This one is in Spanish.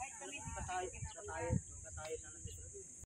Ahí